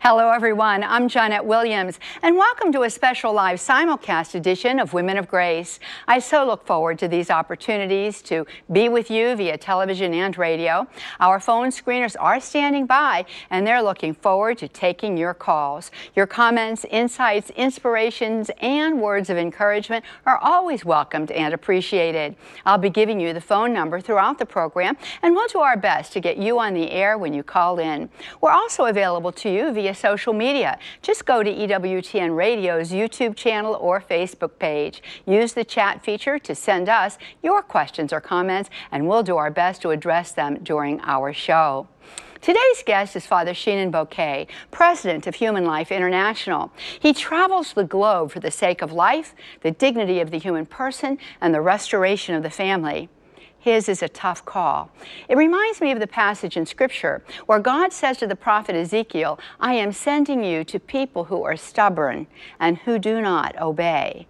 Hello, everyone. I'm Johnnette Williams, and welcome to a special live simulcast edition of Women of Grace. I so look forward to these opportunities to be with you via television and radio. Our phone screeners are standing by, and they're looking forward to taking your calls. Your comments, insights, inspirations, and words of encouragement are always welcomed and appreciated. I'll be giving you the phone number throughout the program, and we'll do our best to get you on the air when you call in. We're also available to you via social media. Just go to EWTN Radio's YouTube channel or Facebook page. Use the chat feature to send us your questions or comments, and we'll do our best to address them during our show. Today's guest is Father Shenan Boquet, president of Human Life International. He travels the globe for the sake of life, the dignity of the human person, and the restoration of the family. His is a tough call. It reminds me of the passage in Scripture where God says to the prophet Ezekiel, I am sending you to people who are stubborn and who do not obey.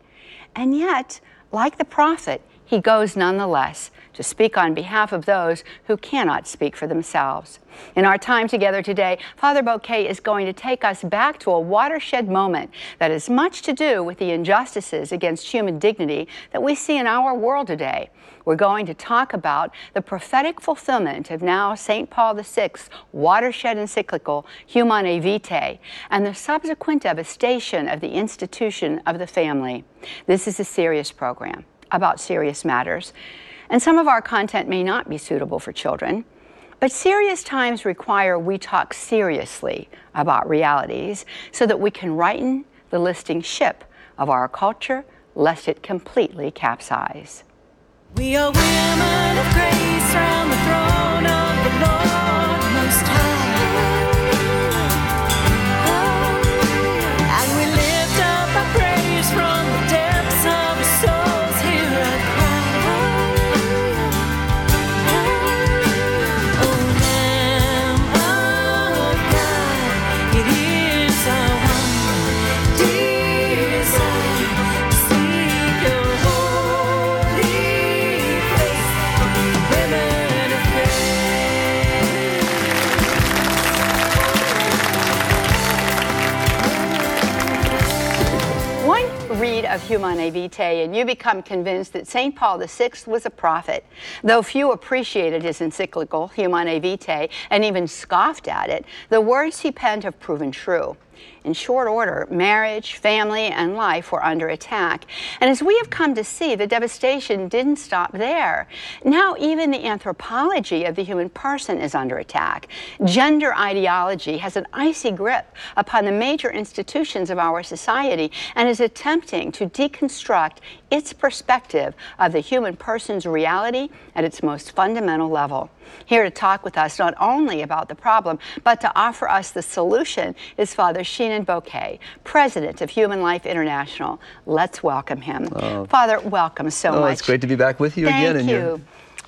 And yet, like the prophet, he goes nonetheless to speak on behalf of those who cannot speak for themselves. In our time together today, Father Boquet is going to take us back to a watershed moment that has much to do with the injustices against human dignity that we see in our world today. We're going to talk about the prophetic fulfillment of now St. Paul VI's watershed encyclical, Humanae Vitae, and the subsequent devastation of the institution of the family. This is a serious program about serious matters, and some of our content may not be suitable for children. But serious times require we talk seriously about realities so that we can righten the listing ship of our culture lest it completely capsize. We are women of grace of Humanae Vitae, and you become convinced that St. Paul VI was a prophet. Though few appreciated his encyclical, Humanae Vitae, and even scoffed at it, the words he penned have proven true. In short order, marriage, family, and life were under attack. And as we have come to see, the devastation didn't stop there. Now, even the anthropology of the human person is under attack. Gender ideology has an icy grip upon the major institutions of our society and is attempting to deconstruct its perspective of the human person's reality at its most fundamental level. Here to talk with us not only about the problem, but to offer us the solution is Father Shenan Boquet, President of Human Life International. Let's welcome him. Oh. Father, welcome so Oh, much. it's great to be back with you Thank again. and you.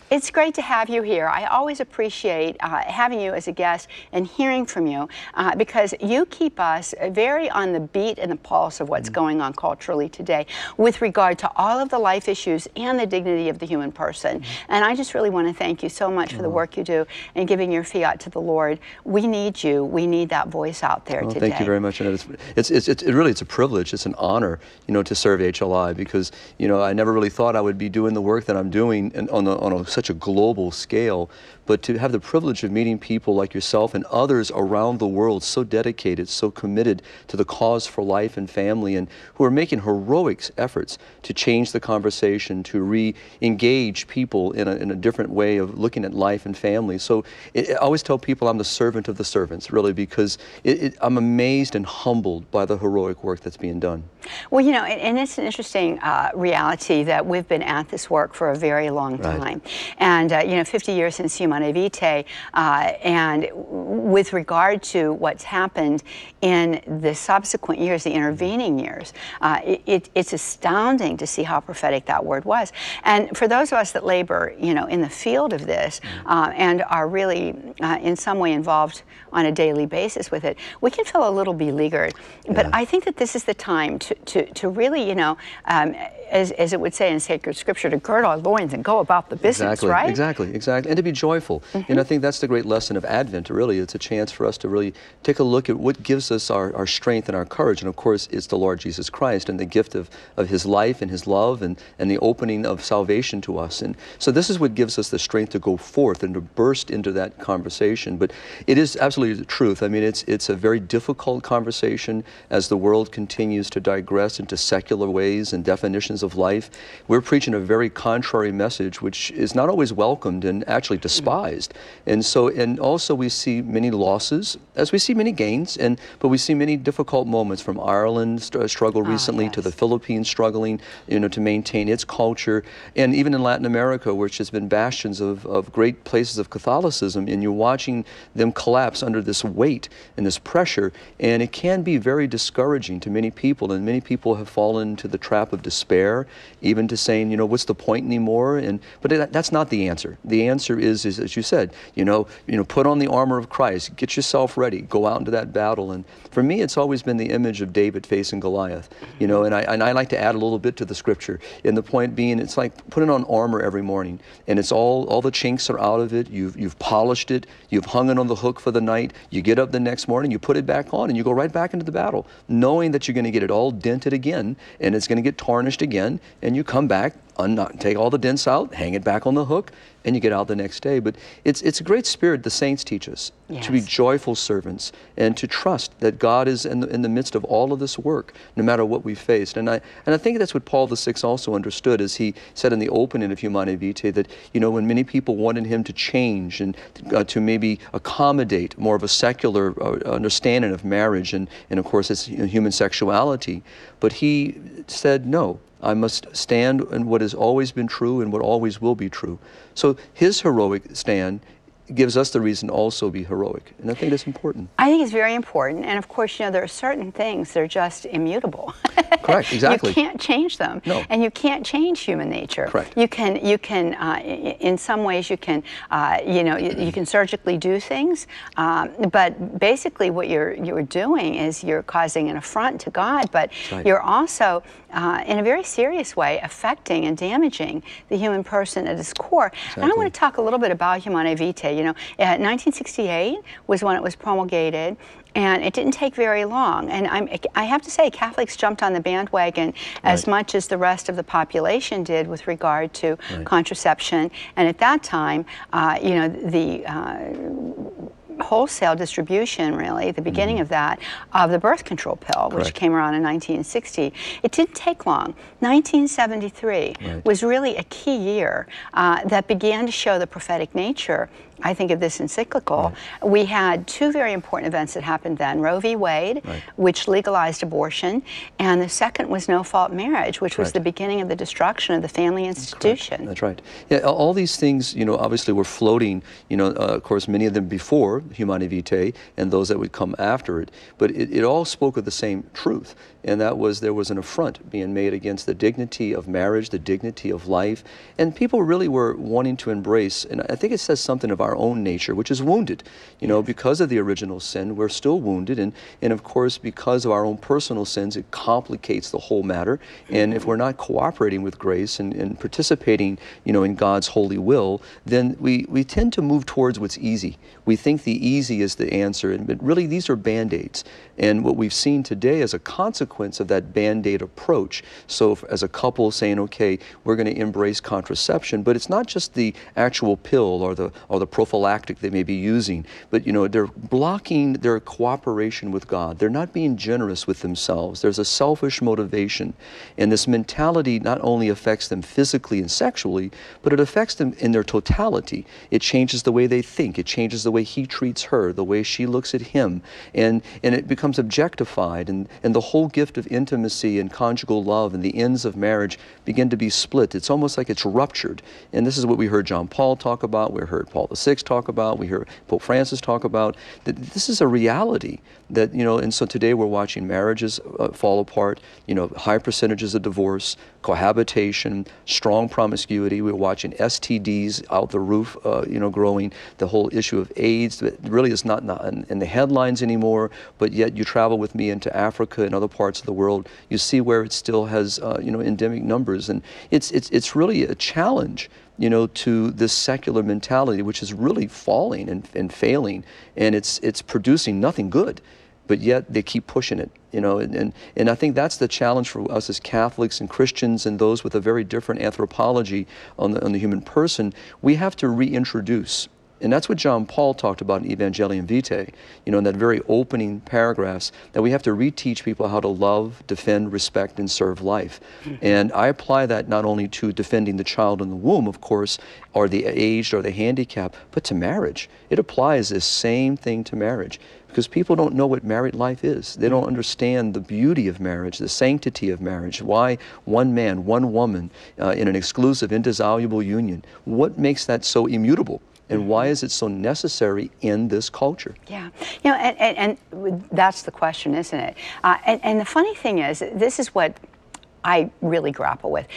It's great to have you here. I always appreciate uh, having you as a guest and hearing from you uh, because you keep us very on the beat and the pulse of what's going on culturally today with regard to all of the life issues and the dignity of the human person. Mm. And I just really want to thank you so much for Oh. the work you do and giving your fiat to the Lord. We need you. We need that voice out there Well, today. thank you very much. And it's, it's, it's, it's it really it's a privilege. It's an honor, you know, to serve HLI because you know I never really thought I would be doing the work that I'm doing and on, a, on a, such a global scale. But to have the privilege of meeting people like yourself and others around the world so dedicated, so committed to the cause for life and family, and who are making heroic efforts to change the conversation, to re-engage people in a, in a different way of looking at life and family. So it, I always tell people I'm the servant of the servants, really, because it, it, I'm amazed and humbled by the heroic work that's being done. Well, you know, and, it's an interesting uh, reality that we've been at this work for a very long Right. time. And, uh, you know, 50 years since Humanae Vitae, uh, and with regard to what's happened in the subsequent years, the intervening years, uh, it, it, it's astounding to see how prophetic that word was. And for those of us that labor, you know, in the field of this uh, and are really uh, in some way involved on a daily basis with it, we can feel a little beleaguered. But I think that this is the time to, to, to really, you know, um, as, as it would say in sacred scripture, to gird our loins and go about the business, exactly, right? Mm-hmm. Exactly, exactly. And to be joyful. And I think that's the great lesson of Advent, really. It's a chance for us to really take a look at what gives us our, our strength and our courage. And of course, it's the Lord Jesus Christ and the gift of, of his life and his love and, and the opening of salvation to us. And so this is what gives us the strength to go forth and to burst into that conversation. But it is absolutely the truth. I mean, it's, it's a very difficult conversation as the world continues to digress into secular ways and definitions of life. We're preaching a very contrary message, which is not always welcomed and actually despised. And so, and also we see many losses, as we see many gains, and but we see many difficult moments from Ireland st- uh, struggle ah, recently to yes. the Philippines struggling, you know, to maintain its culture, and even in Latin America, which has been bastions of, of great places of Catholicism, and you're watching them collapse under this weight and this pressure, and it can be very discouraging to many people, and many people have fallen into the trap of despair, even to saying, you know, what's the point anymore? And but that, that's not the answer. The answer is, is as you said, you know, you know, put on the armor of Christ, get yourself ready, go out into that battle. And for me, it's always been the image of David facing Goliath, you know, and I and I like to add a little bit to the scripture. And the point being, it's like putting on armor every morning, and it's all all the chinks are out of it. You've you've polished it, you've hung it on the hook for the night. You get up the next morning, you put it back on, and you go right back into the battle, knowing that you're going to get it all dented again, and it's going to get tarnished again, and you come back unknown, take all the dents out, hang it back on the hook, and you get out the next day. But it's, it's a great spirit the saints teach us to be joyful servants and to trust that God is in the, in the midst of all of this work, no matter what we've faced. And I, and I think that's what Paul VI also understood as he said in the opening of Humanae Vitae that, you know, when many people wanted him to change and uh, to maybe accommodate more of a secular uh, understanding of marriage and, and of course, it's you know, human sexuality, but he said, no, I must stand in what has always been true and what always will be true. So his heroic stand gives us the reason to also be heroic. And I think that's important. I think it's very important. And of course, you know, there are certain things that are just immutable. Correct, exactly. You can't change them. No. And you can't change human nature. Correct. You can, you can uh, in some ways, you can, uh, you know, you, you can surgically do things. Um, but basically, what you're, you're doing is you're causing an affront to God, but right. you're also, uh, in a very serious way, affecting and damaging the human person at its core. And I want to talk a little bit about Humanae Vitae. You know, uh, 1968 was when it was promulgated, and it didn't take very long. And I'm, I have to say, Catholics jumped on the bandwagon as Right. much as the rest of the population did with regard to Right. contraception. And at that time, uh, you know, the uh, wholesale distribution, really, the beginning of that, of the birth control pill, which came around in 1960. It didn't take long. 1973 Right. was really a key year uh, that began to show the prophetic nature. I think of this encyclical. We had two very important events that happened then Roe v. Wade, Right. which legalized abortion, and the second was no fault marriage, which was Correct. the beginning of the destruction of the family institution. That's right. Yeah, all- these things, you know, obviously were floating, you know, uh, of course, many of them before Humanae Vitae and those that would come after it. But it, it all spoke of the same truth, and that was there was an affront being made against the dignity of marriage, the dignity of life, and people really were wanting to embrace, and I think it says something of our own nature, which is wounded. You know, because of the original sin, we're still wounded, and, and of course, because of our own personal sins, it complicates the whole matter. And if we're not cooperating with grace and, and participating, you know, in God's holy will, then we, we tend to move towards what's easy. We think the easy is the answer, and but really these are band-aids. And what we've seen today is a consequence of that band-aid approach. So if, as a couple saying, okay, we're going to embrace contraception, but it's not just the actual pill or the or the prophylactic they may be using, but you know they're blocking their cooperation with God. They're not being generous with themselves. There's a selfish motivation, and this mentality not only affects them physically and sexually, but it affects them in their totality. It changes the way they think. It changes the way he treats her, the way she looks at him, and and it becomes objectified, and and the whole gift of intimacy and conjugal love and the ends of marriage begin to be split. It's almost like it's ruptured, and this is what we heard John Paul talk about. We heard Paul VI talk about. We hear Pope Francis talk about. That this is a reality that you know, and so today we're watching marriages uh, fall apart. You know, high percentages of divorce, cohabitation, strong promiscuity. We're watching STDs out the roof, uh, you know, growing. The whole issue of AIDS that really is not, in, in the headlines anymore, but yet you travel with me into Africa and other parts of the world, you see where it still has, uh, you know, endemic numbers. And it's, it's, it's really a challenge you know, to this secular mentality, which is really falling and, and failing, and it's it's producing nothing good, but yet they keep pushing it, you know, and, and, and I think that's the challenge for us as Catholics and Christians and those with a very different anthropology on the, on the human person. We have to reintroduce and that's what John Paul talked about in Evangelium Vitae, you know, in that very opening paragraphs, that we have to reteach people how to love, defend, respect, and serve life. And I apply that not only to defending the child in the womb, of course, or the aged or the handicapped, but to marriage. It applies this same thing to marriage because people don't know what married life is. They don't understand the beauty of marriage, the sanctity of marriage, why one man, one woman uh, in an exclusive, indissoluble union. What makes that so immutable? and why is it so necessary in this culture? Yeah, you know, and, and, and that's the question, isn't it? Uh, and, and the funny thing is, this is what I really grapple with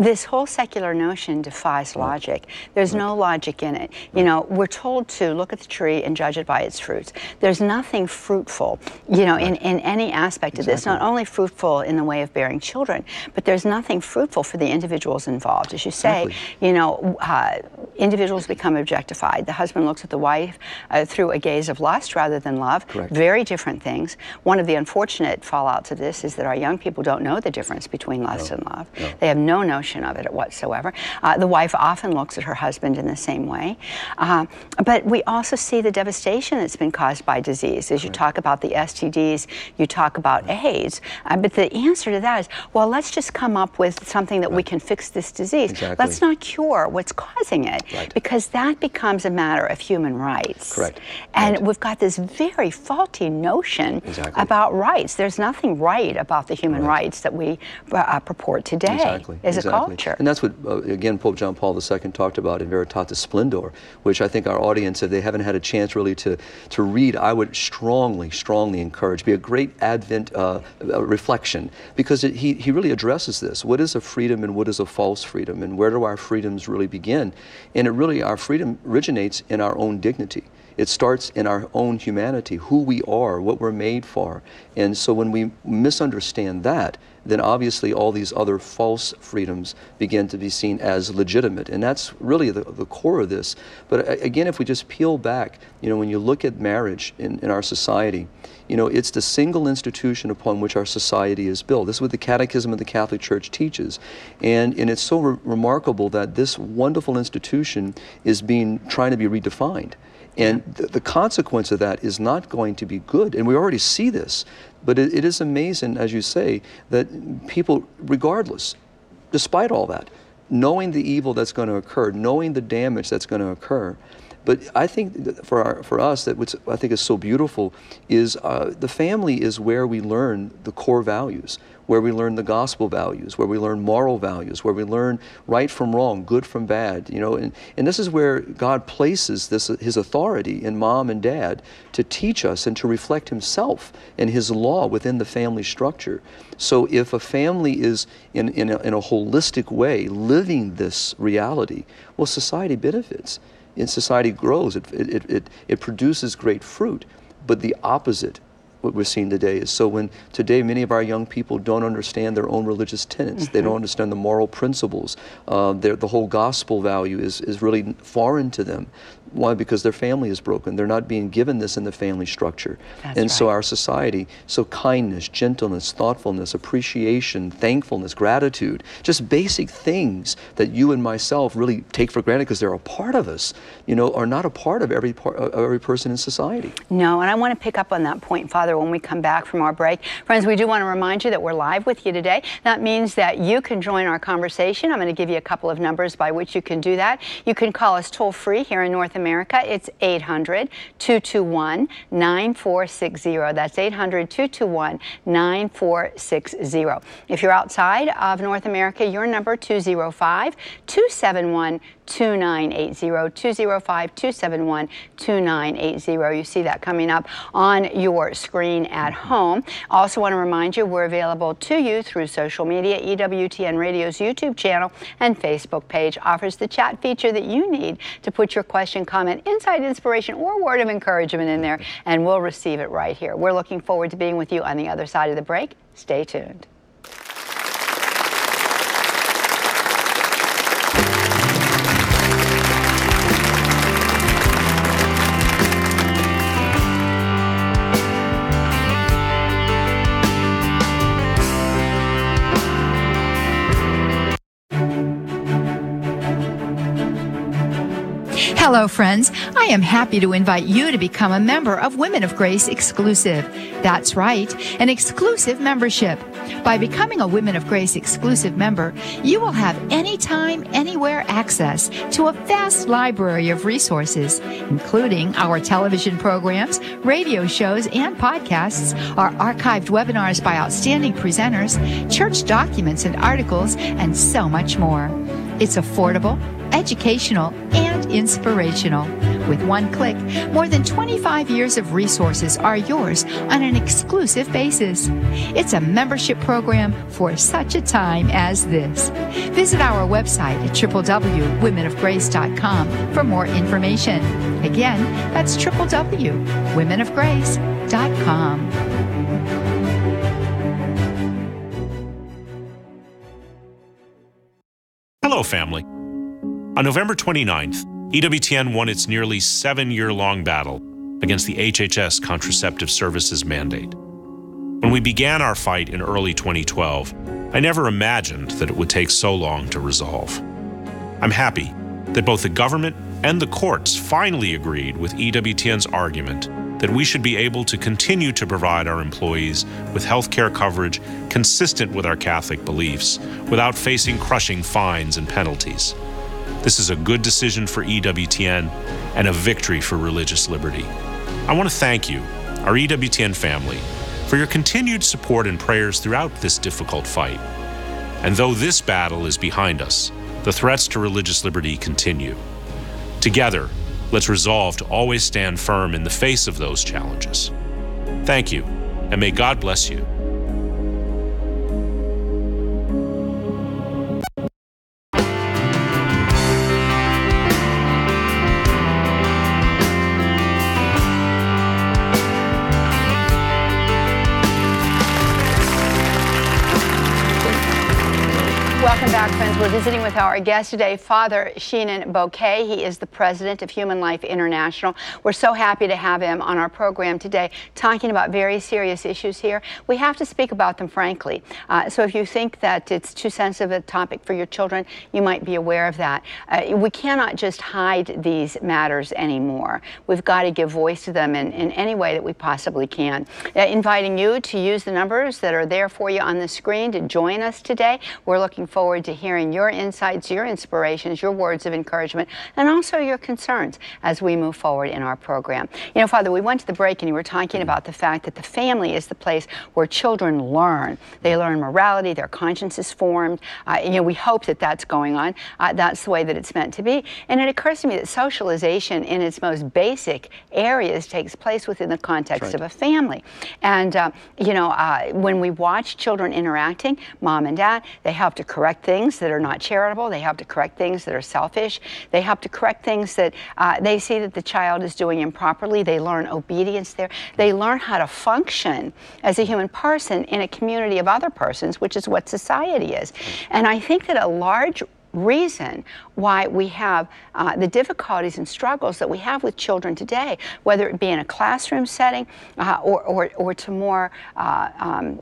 this whole secular notion defies logic. There's no logic in it. You know, we're told to look at the tree and judge it by its fruits. There's nothing fruitful, you know, in, in any aspect of this. Not only fruitful in the way of bearing children, but there's nothing fruitful for the individuals involved. As you say, exactly. you know, uh, individuals become objectified. The husband looks at the wife uh, through a gaze of lust rather than love. Correct. Very different things. One of the unfortunate fallouts of this is that our young people don't know the difference between lust no. and love. No. They have no notion of it whatsoever. Uh, the wife often looks at her husband in the same way. Uh, but we also see the devastation that's been caused by disease. As you right. talk about the STDs, you talk about right. AIDS. Uh, but the answer to that is, well, let's just come up with something that right. we can fix this disease. Exactly. Let's not cure what's causing it, because that becomes a matter of human rights. Correct. And we've got this very faulty notion exactly. about rights. There's nothing right about the human rights that we uh, purport today exactly. exactly. Culture. And that's what, uh, again, Pope John Paul II talked about in Veritatis Splendor, which I think our audience, if they haven't had a chance really to, to read, I would strongly, strongly encourage. Be a great Advent uh, uh, reflection because it, he, he really addresses this. What is a freedom and what is a false freedom? And where do our freedoms really begin? And it really, our freedom originates in our own dignity. It starts in our own humanity, who we are, what we're made for. And so when we misunderstand that, then obviously all these other false freedoms begin to be seen as legitimate. And that's really the, the core of this. But again, if we just peel back, you know, when you look at marriage in, in our society, you know, it's the single institution upon which our society is built. This is what the Catechism of the Catholic Church teaches. And, and it's so re- remarkable that this wonderful institution is being trying to be redefined. And the, the, consequence of that is not going to be good. And we already see this. But it, it is amazing, as you say, that people, regardless, despite all that, knowing the evil that's going to occur, knowing the damage that's going to occur, but I think for our, for us that what I think is so beautiful is uh, the family is where we learn the core values where we learn the gospel values, where we learn moral values, where we learn right from wrong, good from bad, you know, and, and this is where God places this his authority in mom and dad to teach us and to reflect himself and his law within the family structure. So if a family is in, in, a, in a holistic way living this reality, well, society benefits and society grows. It, it, it, it produces great fruit. But the opposite what we're seeing today is so when today many of our young people don't understand their own religious tenets, mm-hmm. they don't understand the moral principles, uh, the whole gospel value is, is really foreign to them. Why? Because their family is broken. They're not being given this in the family structure. That's and right. so our society, so kindness, gentleness, thoughtfulness, appreciation, thankfulness, gratitude, just basic things that you and myself really take for granted because they're a part of us, you know, are not a part of every part of every person in society. No, and I want to pick up on that point, Father, when we come back from our break. Friends, we do want to remind you that we're live with you today. That means that you can join our conversation. I'm going to give you a couple of numbers by which you can do that. You can call us toll free here in North America, it's 800 221 9460. That's 800 221 9460. If you're outside of North America, your number 205 271 2980 205 271 2980. You see that coming up on your screen. screen at home. Also, want to remind you we're available to you through social media. EWTN Radio's YouTube channel and Facebook page offers the chat feature that you need to put your question, comment, insight, inspiration, or word of encouragement in there, and we'll receive it right here. We're looking forward to being with you on the other side of the break. Stay tuned. Hello, friends. I am happy to invite you to become a member of Women of Grace Exclusive. That's right, an exclusive membership. By becoming a Women of Grace exclusive member, you will have anytime, anywhere access to a vast library of resources, including our television programs, radio shows, and podcasts, our archived webinars by outstanding presenters, church documents and articles, and so much more. It's affordable, educational, and inspirational. With one click, more than 25 years of resources are yours on an exclusive basis. It's a membership program for such a time as this. Visit our website at www.womenofgrace.com for more information. Again, that's www.womenofgrace.com. Hello, family. On November 29th, EWTN won its nearly seven year long battle against the HHS contraceptive services mandate. When we began our fight in early 2012, I never imagined that it would take so long to resolve. I'm happy that both the government and the courts finally agreed with EWTN's argument that we should be able to continue to provide our employees with health care coverage consistent with our Catholic beliefs without facing crushing fines and penalties. This is a good decision for EWTN and a victory for religious liberty. I want to thank you, our EWTN family, for your continued support and prayers throughout this difficult fight. And though this battle is behind us, the threats to religious liberty continue. Together, let's resolve to always stand firm in the face of those challenges. Thank you, and may God bless you. We're visiting with our guest today, Father Shenan Boquet. He is the president of Human Life International. We're so happy to have him on our program today, talking about very serious issues here. We have to speak about them frankly. Uh, so if you think that it's too sensitive a topic for your children, you might be aware of that. Uh, we cannot just hide these matters anymore. We've got to give voice to them in, in any way that we possibly can. Uh, inviting you to use the numbers that are there for you on the screen to join us today. We're looking forward to hearing your insights, your inspirations, your words of encouragement, and also your concerns as we move forward in our program. You know, Father, we went to the break and you were talking about the fact that the family is the place where children learn. They learn morality, their conscience is formed. Uh, you know, we hope that that's going on. Uh, that's the way that it's meant to be. And it occurs to me that socialization in its most basic areas takes place within the context right. of a family. And, uh, you know, uh, when we watch children interacting, mom and dad, they have to correct things that are not charitable. They have to correct things that are selfish. They have to correct things that uh, they see that the child is doing improperly. They learn obedience there. They learn how to function as a human person in a community of other persons, which is what society is. And I think that a large reason why we have uh, the difficulties and struggles that we have with children today, whether it be in a classroom setting uh, or, or, or to more uh, um,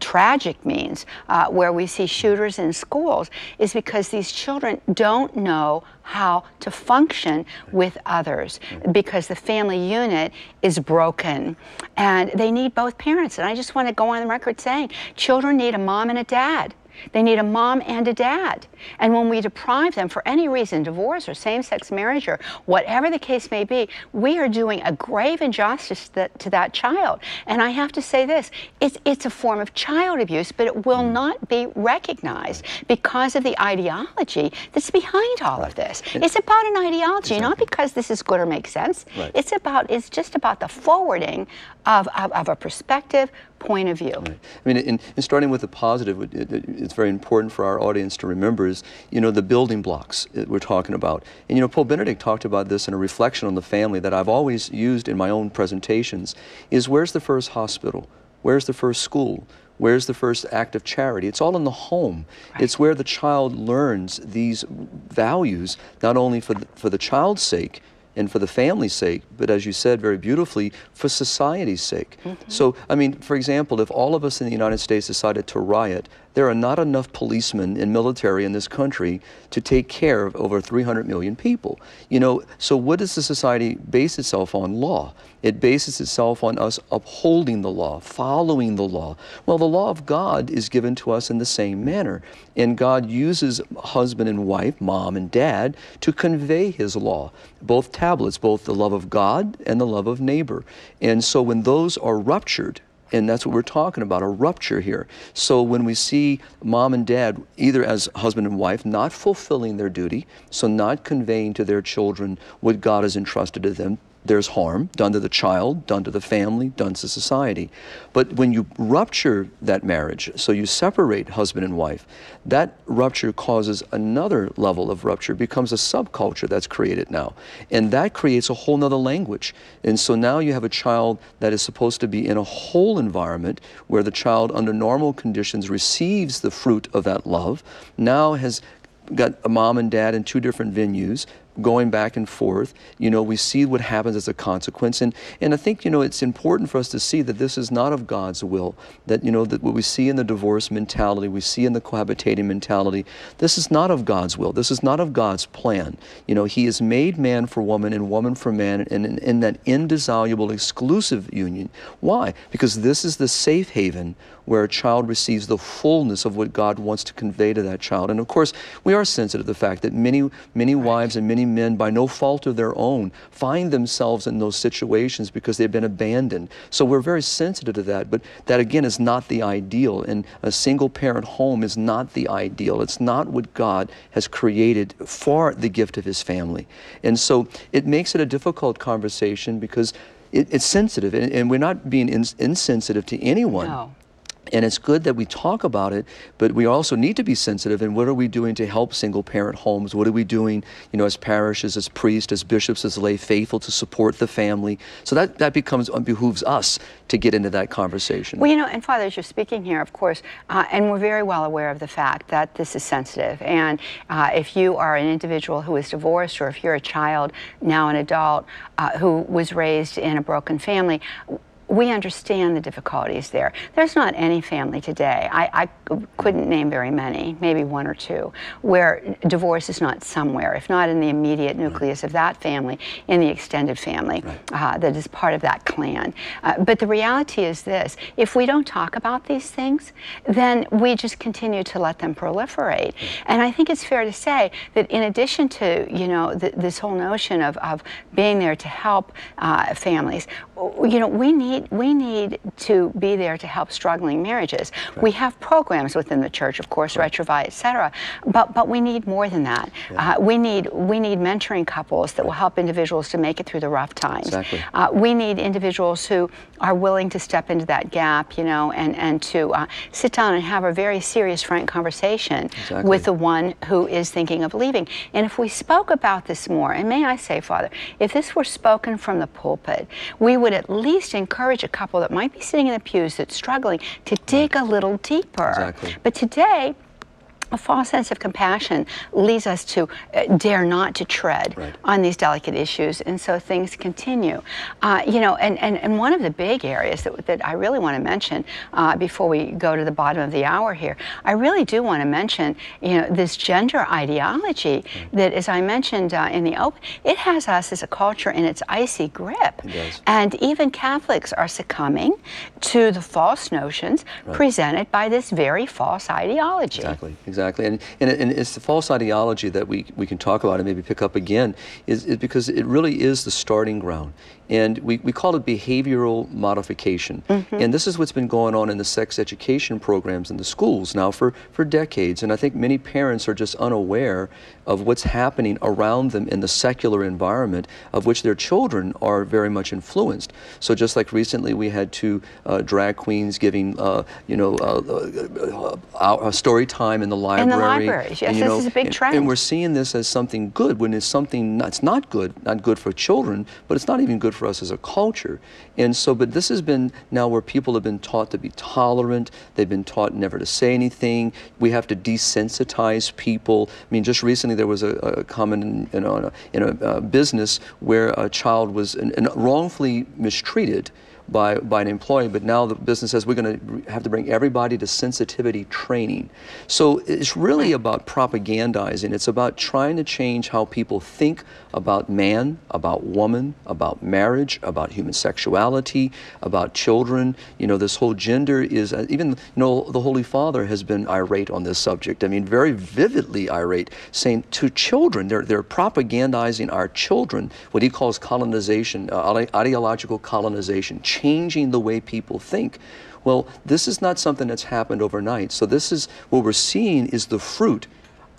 tragic means uh, where we see shooters in schools, is because these children don't know how to function with others because the family unit is broken and they need both parents. And I just want to go on the record saying children need a mom and a dad. They need a mom and a dad. And when we deprive them for any reason, divorce or same sex marriage or whatever the case may be, we are doing a grave injustice that, to that child. And I have to say this it's, it's a form of child abuse, but it will hmm. not be recognized because of the ideology that's behind all of this. It's about an ideology, not because this is good or makes sense. Right. It's about, it's just about the forwarding of, of, of a perspective, point of view. I mean, in, in starting with the positive, it, it, it's very important for our audience to remember is, you know, the building blocks that we're talking about. And, you know, Pope Benedict talked about this in a reflection on the family that I've always used in my own presentations is where's the first hospital? Where's the first school? Where's the first act of charity? It's all in the home. It's where the child learns these values, not only for the, for the child's sake, and for the family's sake, but as you said very beautifully, for society's sake. Mm-hmm. So, I mean, for example, if all of us in the United States decided to riot, there are not enough policemen and military in this country to take care of over 300 million people. You know, so what does the society base itself on? Law. It bases itself on us upholding the law, following the law. Well, the law of God is given to us in the same manner. And God uses husband and wife, mom and dad, to convey his law, both tablets, both the love of God and the love of neighbor. And so when those are ruptured, and that's what we're talking about a rupture here. So when we see mom and dad, either as husband and wife, not fulfilling their duty, so not conveying to their children what God has entrusted to them, there's harm done to the child, done to the family, done to society. But when you rupture that marriage, so you separate husband and wife, that rupture causes another level of rupture, becomes a subculture that's created now. And that creates a whole nother language. And so now you have a child that is supposed to be in a whole environment where the child, under normal conditions, receives the fruit of that love, now has got a mom and dad in two different venues going back and forth you know we see what happens as a consequence. And and i think you know it's important for us to see that this is not of god's will that you know that what we see in the divorce mentality we see in the cohabitating mentality this is not of god's will. This is not of god's plan. You know he has made man for woman and woman for man and in, in that indissoluble exclusive union. Why? Because this is the safe haven where a child receives the fullness of what God wants to convey to that child. And of course, we are sensitive to the fact that many, many wives and many men, by no fault of their own, find themselves in those situations because they've been abandoned. So we're very sensitive to that. But that again is not the ideal. And a single parent home is not the ideal. It's not what God has created for the gift of His family. And so it makes it a difficult conversation because. It, it's sensitive, and, and we're not being ins- insensitive to anyone. No. And it's good that we talk about it, but we also need to be sensitive. And what are we doing to help single parent homes? What are we doing, you know, as parishes, as priests, as bishops, as lay faithful to support the family? So that, that becomes uh, behooves us to get into that conversation. Well, you know, and Father, as you're speaking here, of course, uh, and we're very well aware of the fact that this is sensitive. And uh, if you are an individual who is divorced, or if you're a child, now an adult, uh, who was raised in a broken family, we understand the difficulties there. There's not any family today, I, I couldn't name very many, maybe one or two, where divorce is not somewhere, if not in the immediate nucleus of that family, in the extended family uh, that is part of that clan. Uh, but the reality is this if we don't talk about these things, then we just continue to let them proliferate. And I think it's fair to say that in addition to, you know, th- this whole notion of, of being there to help uh, families, you know, we need we need to be there to help struggling marriages. We have programs within the church, of course, Retrouvaille, et cetera, but but we need more than that. Uh, we need we need mentoring couples that will help individuals to make it through the rough times. Exactly. Uh, we need individuals who are willing to step into that gap, you know, and and to uh, sit down and have a very serious, frank conversation Exactly. with the one who is thinking of leaving. And if we spoke about this more, and may I say, Father, if this were spoken from the pulpit, we would at least encourage a couple that might be sitting in the pews that's struggling to dig a little deeper. Exactly. But today, a false sense of compassion leads us to uh, dare not to tread Right. on these delicate issues, and so things continue. Uh, you know, and, and, and one of the big areas that, that I really want to mention uh, before we go to the bottom of the hour here, I really do want to mention, you know, this gender ideology that, as I mentioned uh, in the open, it has us as a culture in its icy grip. It. And even Catholics are succumbing to the false notions presented by this very false ideology. Exactly, exactly. And, and, and it's the false ideology that we, we can talk about and maybe pick up again, is, is because it really is the starting ground. And we, we call it behavioral modification. And this is what's been going on in the sex education programs in the schools now for, for decades. And I think many parents are just unaware of what's happening around them in the secular environment of which their children are very much influenced. So just like recently we had two uh, drag queens giving, uh, you know, uh, uh, uh, story time in the library. libraries, yes, and, this know, is a big and- trend. And we're seeing this as something good when it's something that's not good, not good for children, but it's not even good for us as a culture. And so, but this has been now where people have been taught to be tolerant. They've been taught never to say anything. We have to desensitize people. I mean, just recently there was a, a comment in, in, a, in a uh, business where a child was an, an wrongfully mistreated by, by an employee, but now the business says we're going to have to bring everybody to sensitivity training. So it's really about propagandizing. It's about trying to change how people think about man, about woman, about marriage, about human sexuality, about children. You know, this whole gender is, uh, even, you know, the Holy Father has been irate on this subject. I mean, very vividly irate, saying to children, they're, they're propagandizing our children, what he calls colonization, uh, ideological colonization, changing the way people think. Well, this is not something that's happened overnight. So this is what we're seeing is the fruit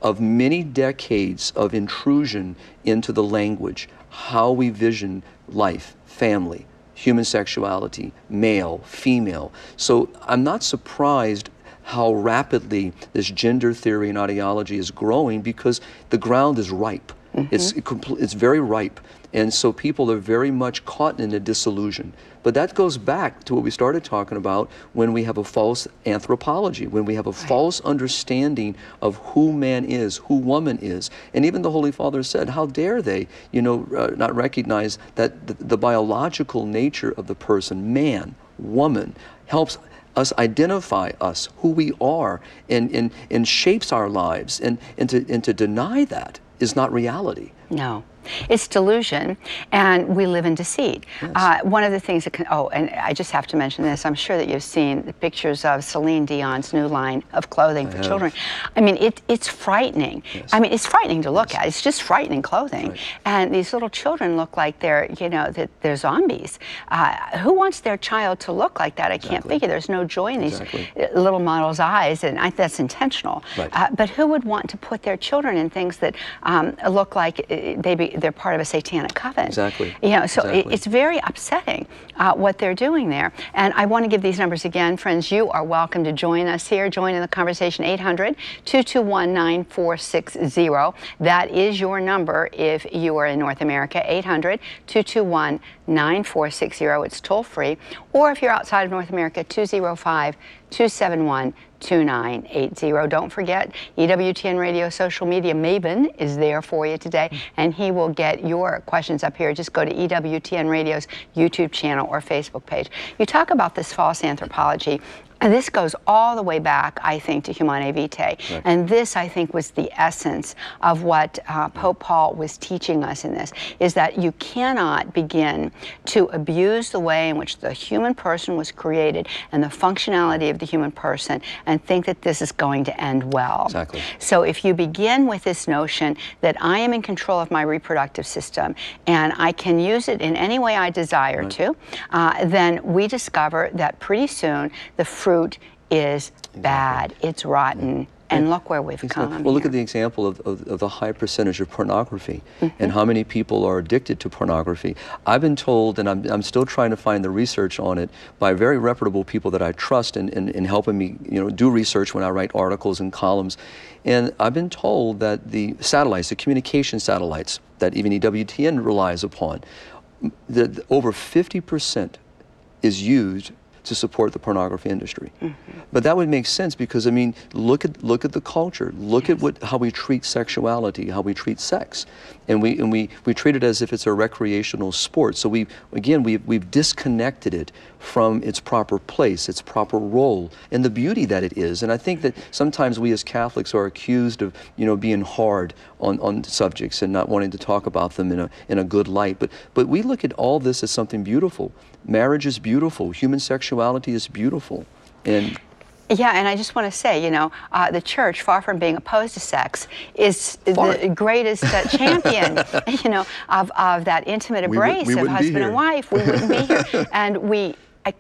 of many decades of intrusion into the language, how we vision life, family, human sexuality, male, female. So I'm not surprised how rapidly this gender theory and ideology is growing because the ground is ripe. It's, it compl- it's very ripe. And so people are very much caught in a disillusion. But that goes back to what we started talking about when we have a false anthropology, when we have a false understanding of who man is, who woman is. And even the Holy Father said, how dare they, you know, uh, not recognize that the, the biological nature of the person, man, woman, helps us identify us, who we are, and, and, and shapes our lives. And, and, to, and to deny that is not reality. No. It's delusion, and we live in deceit. Uh, one of the things that can, oh, and I just have to mention this. I'm sure that you've seen the pictures of Celine Dion's new line of clothing for have. children. I mean, it, it's frightening. I mean, it's frightening to look at. It's just frightening clothing. Right. And these little children look like they're, you know, that they're zombies. Uh, who wants their child to look like that? I can't figure. There's no joy in these Exactly. uh, little models' eyes, and I, that's intentional. Right. Uh, but who would want to put their children in things that um, look like uh, they be, they're part of a satanic coven? Exactly. You know, so it- Exactly. it's very upsetting uh, what they're doing there. And I want to give these numbers again, friends. You are welcome to join us here. Join in the conversation 800 221 9460. That is your number if you are in North America. 800 221 9460. It's toll free. Or if you're outside of North America, 205 271 2980. Don't forget, EWTN Radio social media Maven is there for you today, and he will get your questions up here. Just go to EWTN Radio's YouTube channel or Facebook page. You talk about this false anthropology. And this goes all the way back, I think, to Humanae Vitae. And this, I think, was the essence of what uh, Pope Paul was teaching us in this, is that you cannot begin to abuse the way in which the human person was created and the functionality of the human person and think that this is going to end well. Exactly. So if you begin with this notion that I am in control of my reproductive system and I can use it in any way I desire to, uh, then we discover that pretty soon the fruit is bad, it's rotten, and look where we've Exactly. come. Well, look here. at the example of, of, of the high percentage of pornography Mm-hmm. and how many people are addicted to pornography. I've been told, and I'm, I'm still trying to find the research on it, by very reputable people that I trust in, in, in helping me you know, do research when I write articles and columns. And I've been told that the satellites, the communication satellites that even EWTN relies upon, that over 50% is used to support the pornography industry. Mm-hmm. But that would make sense because I mean, look at look at the culture. Look at what how we treat sexuality, how we treat sex, and we and we we treat it as if it's a recreational sport. So we again we we've disconnected it from its proper place, its proper role, and the beauty that it is. And I think that sometimes we as Catholics are accused of you know being hard on, on subjects and not wanting to talk about them in a in a good light. But but we look at all this as something beautiful. Marriage is beautiful. Human sexuality is beautiful. And Yeah, and I just want to say, you know, uh, the church, far from being opposed to sex, is Far. the greatest uh, champion, you know, of, of that intimate We would- embrace we of husband and wife. We wouldn't be here. And we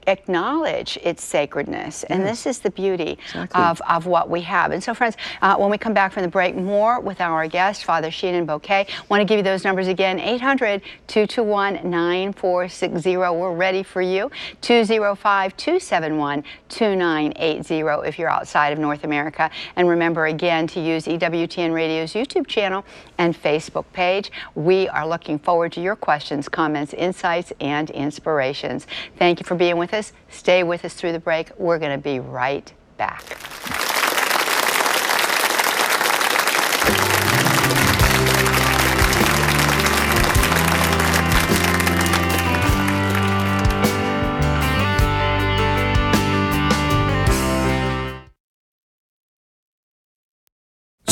acknowledge its sacredness. And this is the beauty Exactly. of, of what we have. And so, friends, uh, when we come back from the break, more with our guest, Father Shenan Boquet. Want to give you those numbers again 800 221 9460. We're ready for you. 205 271 2980 if you're outside of North America. And remember again to use EWTN Radio's YouTube channel and Facebook page. We are looking forward to your questions, comments, insights, and inspirations. Thank you for being with us. Stay with us through the break. We're going to be right back.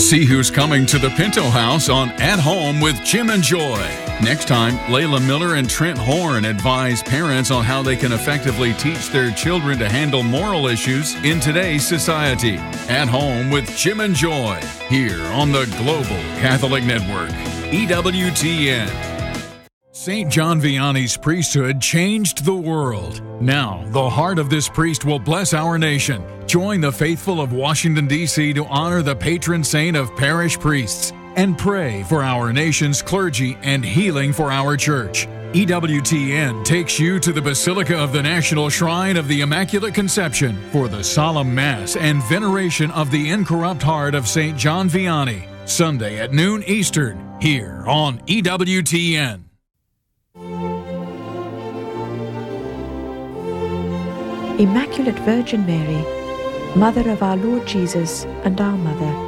See who's coming to the Pinto House on At Home with Jim and Joy. Next time, Leila Miller and Trent Horn advise parents on how they can effectively teach their children to handle moral issues in today's society. At Home with Jim and Joy, here on the Global Catholic Network, EWTN. St. John Vianney's priesthood changed the world. Now, the heart of this priest will bless our nation. Join the faithful of Washington, D.C. to honor the patron saint of parish priests and pray for our nation's clergy and healing for our church. EWTN takes you to the Basilica of the National Shrine of the Immaculate Conception for the solemn Mass and veneration of the incorrupt heart of St. John Vianney, Sunday at noon Eastern, here on EWTN. Immaculate Virgin Mary, Mother of our Lord Jesus and our Mother,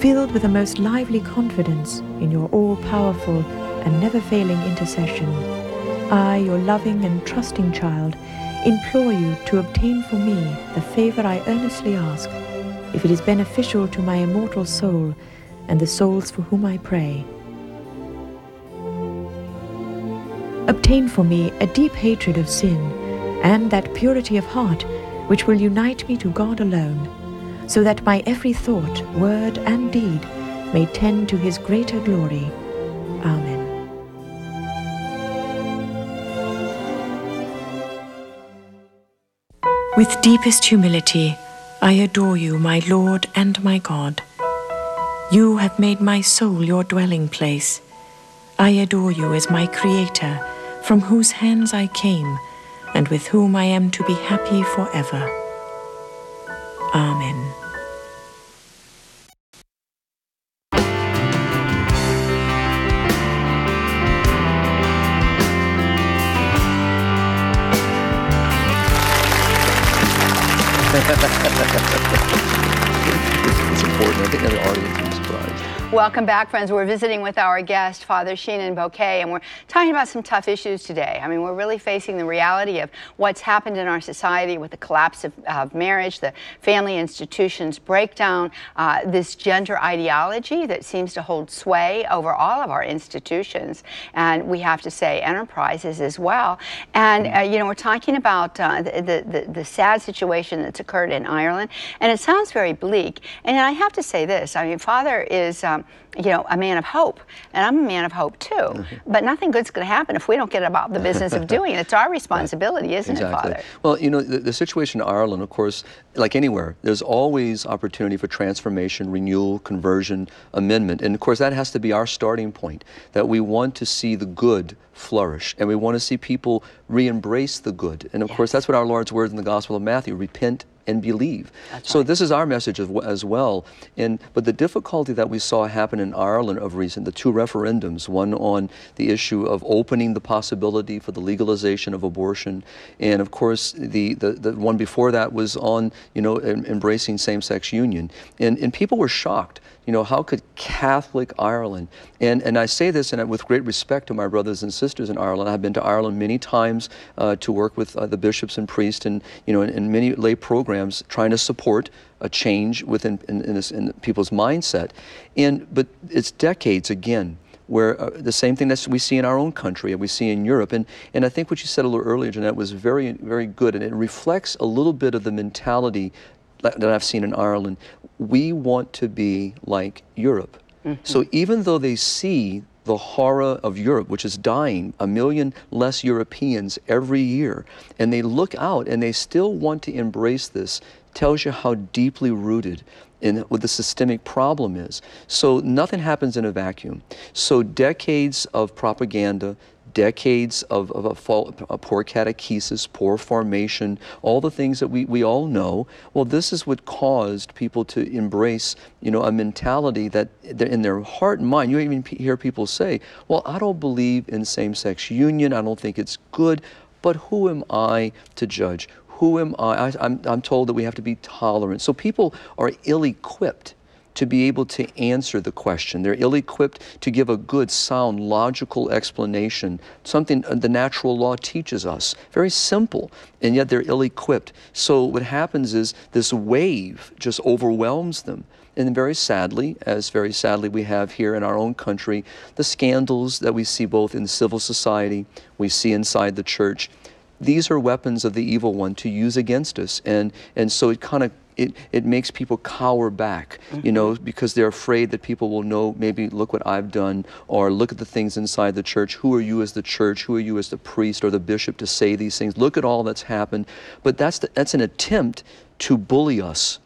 filled with the most lively confidence in your all powerful and never failing intercession, I, your loving and trusting child, implore you to obtain for me the favor I earnestly ask, if it is beneficial to my immortal soul and the souls for whom I pray. Obtain for me a deep hatred of sin and that purity of heart which will unite me to God alone, so that my every thought, word, and deed may tend to his greater glory. Amen. With deepest humility, I adore you, my Lord and my God. You have made my soul your dwelling place. I adore you as my Creator, from whose hands I came, and with whom I am to be happy forever. Amen. Welcome back, friends. We're visiting with our guest, Father Shenan Boquet, and we're talking about some tough issues today. I mean, we're really facing the reality of what's happened in our society with the collapse of, of marriage, the family institutions breakdown, uh, this gender ideology that seems to hold sway over all of our institutions, and we have to say enterprises as well. And, uh, you know, we're talking about uh, the, the, the, sad situation that's occurred in Ireland, and it sounds very bleak. And I have to say this I mean, Father is. Um, you know, a man of hope, and I'm a man of hope too. Mm-hmm. But nothing good's going to happen if we don't get about the business of doing it. It's our responsibility, isn't exactly. it, Father? Well, you know, the, the situation in Ireland, of course, like anywhere, there's always opportunity for transformation, renewal, conversion, amendment. And of course, that has to be our starting point that we want to see the good flourish and we want to see people re embrace the good. And of course, that's what our Lord's words in the Gospel of Matthew repent, and believe. so this is our message as, as well. And but the difficulty that we saw happen in Ireland of recent, the two referendums, one on the issue of opening the possibility for the legalization of abortion, and of course the the, the one before that was on you know em- embracing same-sex union, and and people were shocked. You know, how could Catholic Ireland, and, and I say this and with great respect to my brothers and sisters in Ireland. I've been to Ireland many times uh, to work with uh, the bishops and priests and, you know, in, in many lay programs trying to support a change within in, in, this, in people's mindset. And, but it's decades again where uh, the same thing that we see in our own country and we see in Europe. And, and I think what you said a little earlier, Johnnette, was very, very good. And it reflects a little bit of the mentality that I've seen in Ireland. We want to be like Europe. Mm-hmm. So even though they see the horror of Europe, which is dying, a million less Europeans every year, and they look out and they still want to embrace this, tells you how deeply rooted in what the systemic problem is. So nothing happens in a vacuum. So decades of propaganda, decades of, of a, fal- a poor catechesis, poor formation, all the things that we, we all know. Well, this is what caused people to embrace, you know, a mentality that in their heart and mind. You even hear people say, "Well, I don't believe in same-sex union. I don't think it's good." But who am I to judge? Who am I? I I'm, I'm told that we have to be tolerant. So people are ill-equipped to be able to answer the question. They're ill equipped to give a good, sound, logical explanation, something uh, the natural law teaches us. Very simple, and yet they're ill equipped. So what happens is this wave just overwhelms them. And very sadly, as very sadly we have here in our own country, the scandals that we see both in civil society, we see inside the church, these are weapons of the evil one to use against us. And, and so it kind of it, it makes people cower back, you know, mm-hmm. because they're afraid that people will know, maybe look what I've done, or look at the things inside the church. Who are you as the church? Who are you as the priest or the bishop to say these things? Look at all that's happened. But that's, the, that's an attempt to bully us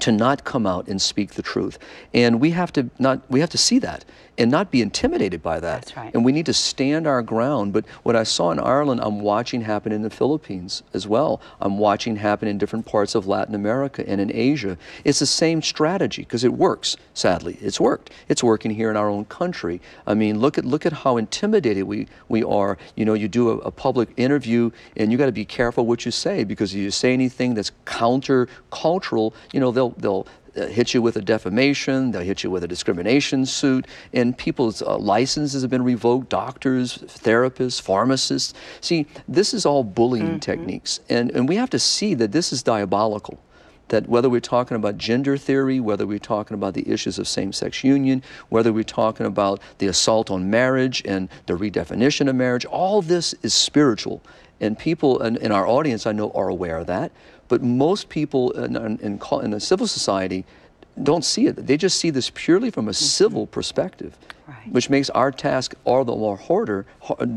to not come out and speak the truth. And we have to not we have to see that and not be intimidated by that. That's right. And we need to stand our ground. But what I saw in Ireland, I'm watching happen in the Philippines as well. I'm watching happen in different parts of Latin America and in Asia. It's the same strategy because it works. Sadly, it's worked. It's working here in our own country. I mean, look at look at how intimidated we we are. You know, you do a, a public interview and you got to be careful what you say because if you say anything that's counter-cultural, you know, they'll they'll uh, hit you with a defamation, they'll hit you with a discrimination suit, and people's uh, licenses have been revoked doctors, therapists, pharmacists. See, this is all bullying techniques, and, and we have to see that this is diabolical. That whether we're talking about gender theory, whether we're talking about the issues of same sex union, whether we're talking about the assault on marriage and the redefinition of marriage, all this is spiritual. And people in, in our audience, I know, are aware of that. But most people in, in, in, a civil society don't see it. They just see this purely from a mm-hmm. civil perspective, Right. which makes our task all the more harder,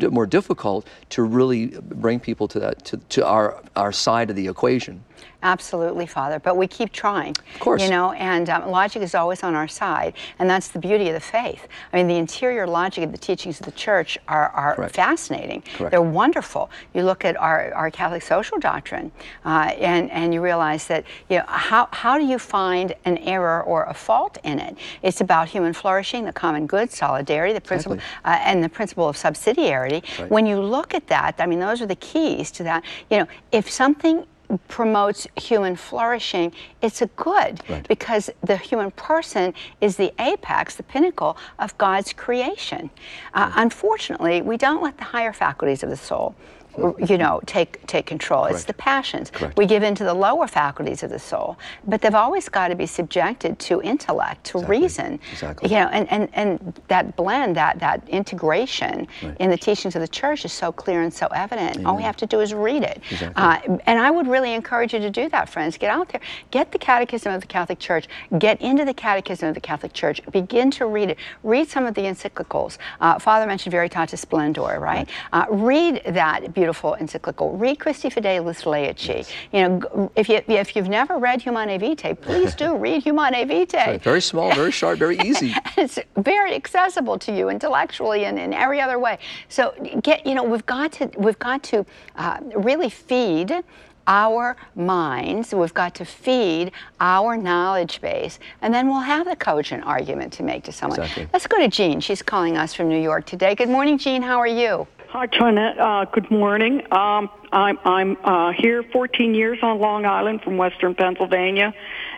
more difficult to really bring people to that to, to our our side of the equation. Absolutely, Father. But we keep trying. Of course. You know, and um, logic is always on our side. And that's the beauty of the faith. I mean, the interior logic of the teachings of the church are, are Correct. fascinating. Correct. They're wonderful. You look at our, our Catholic social doctrine uh, and, and you realize that, you know, how, how do you find an error or a fault in it? It's about human flourishing, the common good, solidarity, the principle, Exactly. uh, and the principle of subsidiarity. Right. When you look at that, I mean, those are the keys to that. You know, if something promotes human flourishing, it's a good Right. because the human person is the apex, the pinnacle of God's creation. Uh, unfortunately, we don't let the higher faculties of the soul. You know, take take control. It's the passions. Correct. We give in to the lower faculties of the soul, but they've always got to be subjected to intellect, to Exactly. reason. Exactly. You know, and, and, and that blend, that that integration Right. in the teachings of the church is so clear and so evident. All we have to do is read it. Exactly. Uh, and I would really encourage you to do that, friends. Get out there, get the Catechism of the Catholic Church, get into the Catechism of the Catholic Church, begin to read it. Read some of the encyclicals. Uh, Father mentioned Veritatis Splendor, right? Uh, read that beautiful encyclical. Read Christifideles Laici. You know, if you if you've never read Humanae Vitae, please do read Humanae Vitae. Right, Very small, very sharp, very easy. it's very accessible to you intellectually and in every other way. So get you know we've got to we've got to uh, really feed our minds. We've got to feed our knowledge base, and then we'll have the cogent argument to make to someone. Exactly. Let's go to Jean. She's calling us from New York today. Good morning, Jean. How are you? Hi, Johnnette. Uh, good morning. Um, I'm, I'm uh, here 14 years on Long Island from Western Pennsylvania,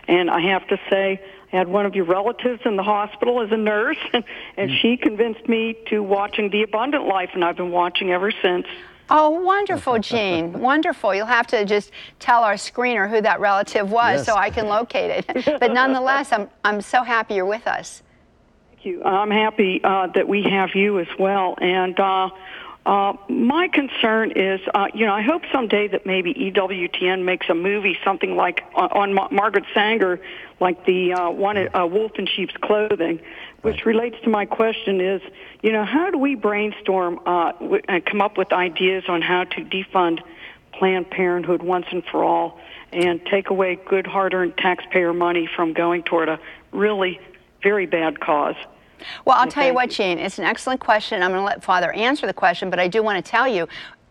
and I have to say, I had one of your relatives in the hospital as a nurse, and, and she convinced me to watching The Abundant Life, and I've been watching ever since. Oh, wonderful, Jean. wonderful. You'll have to just tell our screener who that relative was Yes. so I can locate it. but nonetheless, I'm, I'm so happy you're with us. Thank you. I'm happy uh, that we have you as well. And uh, uh, my concern is, uh, you know, I hope someday that maybe EWTN makes a movie, something like on, on Ma- Margaret Sanger, like the uh, one uh, Wolf in Sheep's Clothing, which relates to my question is, you know, how do we brainstorm uh, w- and come up with ideas on how to defund Planned Parenthood once and for all and take away good hard-earned taxpayer money from going toward a really very bad cause? Well, I'll tell you what. Jean, it's an excellent question. I'm going to let Father answer the question, but I do want to tell you.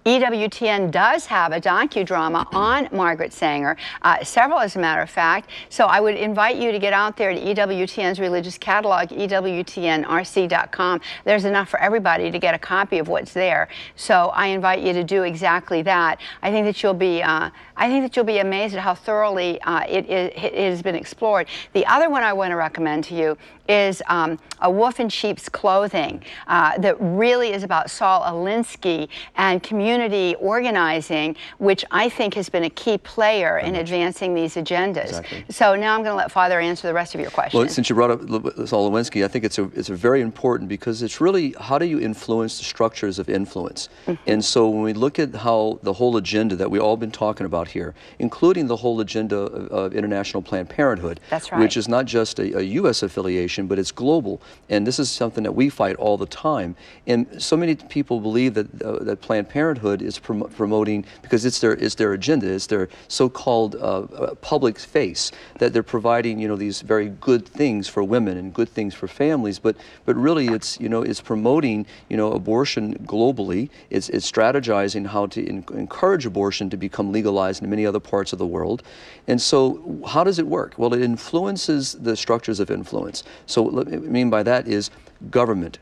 EWTN does have a docudrama on Margaret Sanger, uh, several as a matter of fact. So I would invite you to get out there to EWTN's religious catalog, EWTNRC.com. There's enough for everybody to get a copy of what's there. So I invite you to do exactly that. I think that you'll be, uh, I think that you'll be amazed at how thoroughly uh, it, it, it has been explored. The other one I want to recommend to you is um, a wolf in sheep's clothing uh, that really is about Saul Alinsky and community organizing, which I think has been a key player in advancing these agendas. Exactly. So now I'm going to let Father answer the rest of your question. Well, since you brought up Saul Alinsky, I think it's a, it's a very important because it's really how do you influence the structures of influence? Mm-hmm. And so when we look at how the whole agenda that we've all been talking about here, including the whole agenda of, of International Planned Parenthood, That's right. which is not just a, a U.S. affiliation, but it's global. And this is something that we fight all the time. And so many people believe that, uh, that Planned Parenthood is prom- promoting, because it's their, it's their agenda, it's their so-called uh, uh, public face, that they're providing, you know, these very good things for women and good things for families. But, but really it's, you know, it's promoting, you know, abortion globally. It's, it's strategizing how to en- encourage abortion to become legalized in many other parts of the world. And so how does it work? Well, it influences the structures of influence. So what I mean by that is government,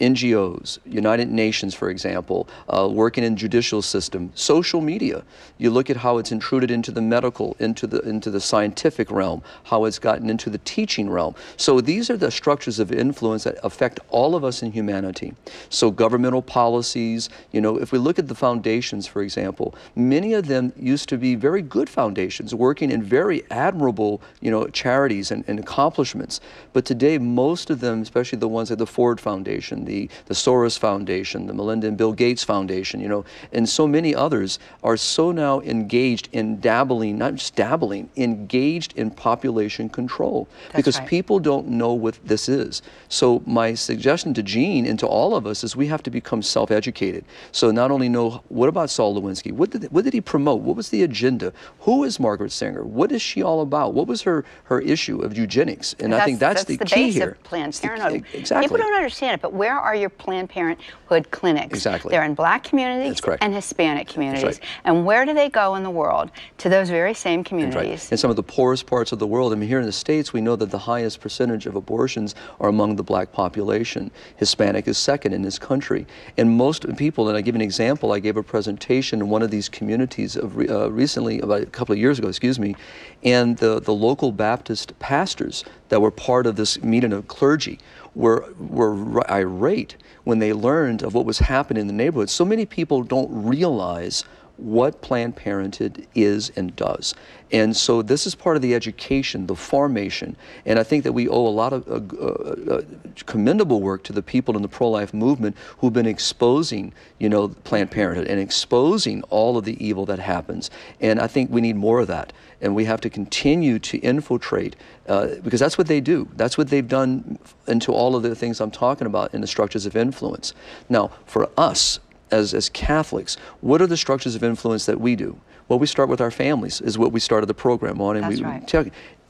NGOs, United Nations, for example, uh, working in judicial system, social media. You look at how it's intruded into the medical, into the into the scientific realm, how it's gotten into the teaching realm. So these are the structures of influence that affect all of us in humanity. So governmental policies, you know, if we look at the foundations, for example, many of them used to be very good foundations, working in very admirable, you know, charities and, and accomplishments. But today, most of them, especially the ones at the Ford Foundation, the, the Soros Foundation, the Melinda and Bill Gates Foundation, you know, and so many others are so now engaged in dabbling, not just dabbling, engaged in population control. because right. people don't know what this is. So my suggestion to Jean and to all of us is we have to become self-educated. So not only know what about Saul Alinsky, what did what did he promote? What was the agenda? Who is Margaret Sanger? What is she all about? What was her her issue of eugenics? And I think that's, the, key base here. Planned the- Parenthood. exactly. People don't understand it, but where are your Planned Parenthood clinics? Exactly. They're in black communities and Hispanic communities. right. And where do they go in the world? To those very same communities. right. In some of the poorest parts of the world, I mean, here in the States, we know that the highest percentage of abortions are among the black population. Hispanic is second in this country. And most people, and I give an example, I gave a presentation in one of these communities of re, uh, recently, about a couple of years ago, excuse me, and the, the local Baptist pastors that were part of this meeting of clergy were, were irate when they learned of what was happening in the neighborhood. So many people don't realize what Planned Parenthood is and does. And so this is part of the education, the formation. And I think that we owe a lot of uh, uh, uh, commendable work to the people in the pro-life movement who've been exposing, you know, Planned Parenthood and exposing all of the evil that happens. And I think we need more of that. And we have to continue to infiltrate uh, because that's what they do. That's what they've done into all of the things I'm talking about in the structures of influence. Now, for us, as, as Catholics, what are the structures of influence that we do? Well, we start with our families, is what we started the program on. And That's we right. tell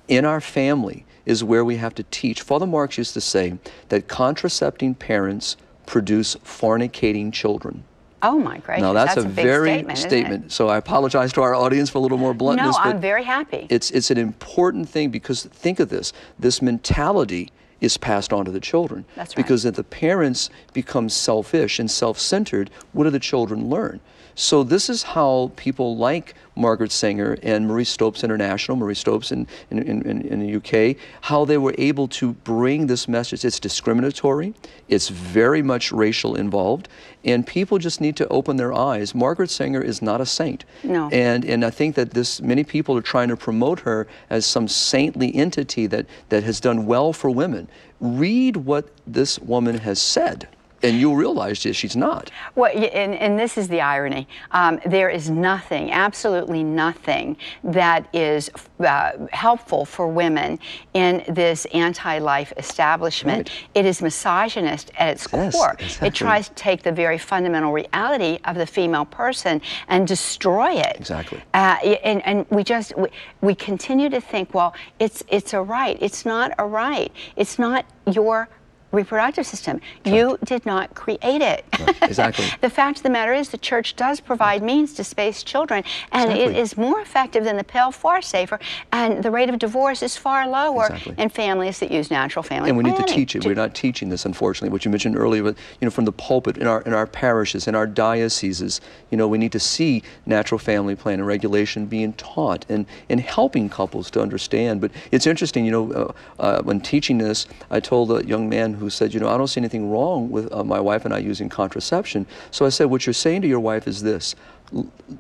in our family is where we have to teach. Father Marx used to say that contracepting parents produce fornicating children. Oh my gracious, Now that's, that's a, a very statement, it? So I apologize to our audience for a little more bluntness. No, but I'm very happy. It's it's an important thing because think of this: this mentality is passed on to the children. That's right. Because if the parents become selfish and self-centered, what do the children learn? So this is how people like Margaret Sanger and Marie Stopes International, Marie Stopes in, in, in, in the UK, how they were able to bring this message. It's discriminatory, it's very much racial involved, and people just need to open their eyes. Margaret Sanger is not a saint. No. And, and I think that this, many people are trying to promote her as some saintly entity that, that has done well for women. Read what this woman has said, and you'll realize that she's not. Well, and, and this is the irony. Um, there is nothing, absolutely nothing, that is uh, helpful for women in this anti life establishment. Right. It is misogynist at its Yes, core. exactly. It tries to take the very fundamental reality of the female person and destroy it. Exactly. Uh, and, and we just we, we continue to think, well, it's it's a right. It's not a right. It's not your reproductive system. You did not create it. exactly. the fact of the matter is, the church does provide means to space children, and it Exactly. is more effective than the pill, far safer, and the rate of divorce is far lower Exactly. in families that use natural family and we need to teach it. We're not teaching this, unfortunately. What you mentioned earlier, but you know, from the pulpit in our in our parishes, in our dioceses, you know, we need to see natural family plan and regulation being taught and and helping couples to understand. But it's interesting, you know, uh, uh, when teaching this, I told a young man who said, you know, I don't see anything wrong with uh, my wife and I using contraception. So I said, what you're saying to your wife is this,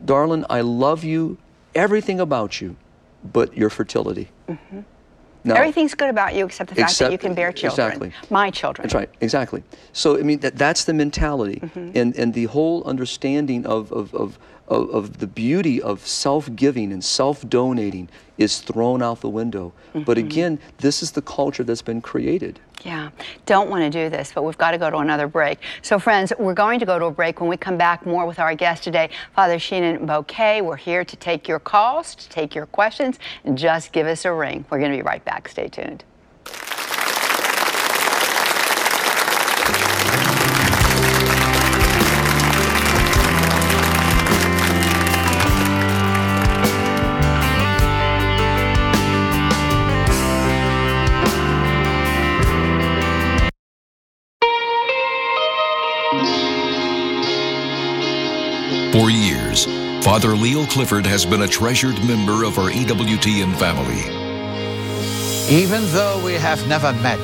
darling, I love you, everything about you, but your fertility. Now- Everything's good about you except the fact that you can bear children. exactly. My children. That's right, exactly. So I mean that that's the mentality, Mm-hmm. and and the whole understanding of of, of of of the beauty of self-giving and self-donating is thrown out the window. But Mm-hmm. again, this is the culture that's been created. Yeah, don't want to do this, but we've got to go to another break. So, friends, we're going to go to a break. When we come back, more with our guest today, Father Shenan Boquet. We're here to take your calls, to take your questions, and just give us a ring. We're going to be right back. Stay tuned. For years, Father Leo Clifford has been a treasured member of our EWTN family. Even though we have never met,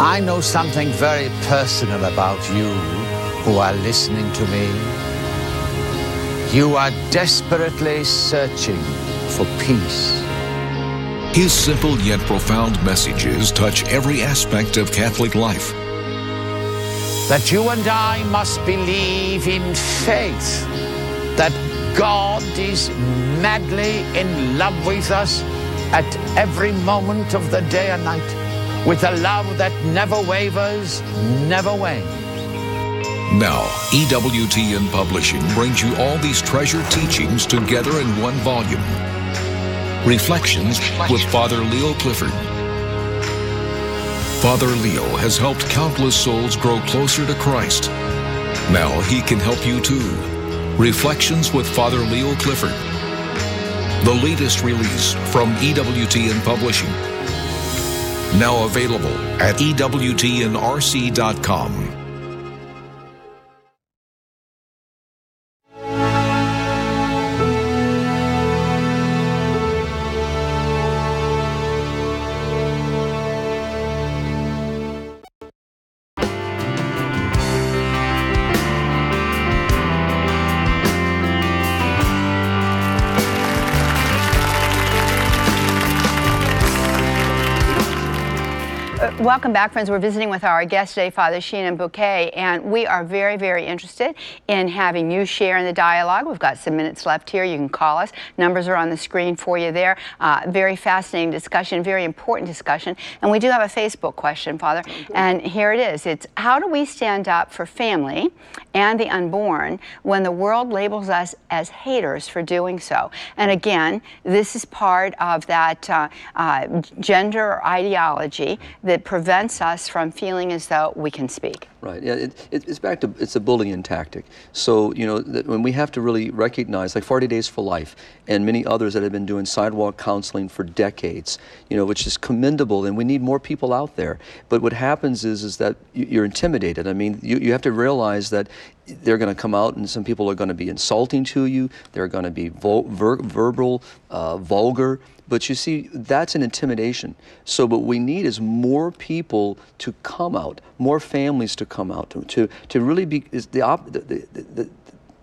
I know something very personal about you who are listening to me. You are desperately searching for peace. His simple yet profound messages touch every aspect of Catholic life. That you and I must believe in faith that God is madly in love with us at every moment of the day and night, with a love that never wavers, never wanes. Now, E EWTN Publishing brings you all these treasure teachings together in one volume. Reflections with Father Leo Clifford. Father Leo has helped countless souls grow closer to Christ. Now he can help you too. Reflections with Father Leo Clifford. The latest release from EWTN Publishing. Now available at EWTNRC.com. Welcome back, friends. We're visiting with our guest today, Father Shenan Boquet, and we are very, very interested in having you share in the dialogue. We've got some minutes left here. You can call us. Numbers are on the screen for you there. Uh, very fascinating discussion, very important discussion. And we do have a Facebook question, Father, and here it is. It's how do we stand up for family and the unborn when the world labels us as haters for doing so. And again, this is part of that uh, uh, gender ideology that prevents us from feeling as though we can speak. Right. Yeah. It, it, it's back to it's a bullying tactic. So you know that when we have to really recognize, like 40 Days for Life, and many others that have been doing sidewalk counseling for decades. You know, which is commendable, and we need more people out there. But what happens is is that you- you're intimidated. I mean, you, you have to realize that they're going to come out, and some people are going to be insulting to you. They're going to be ver- verbal, uh, vulgar. But you see, that's an intimidation. So, what we need is more people to come out, more families to come out, to, to, to really be. Is the, op- the, the, the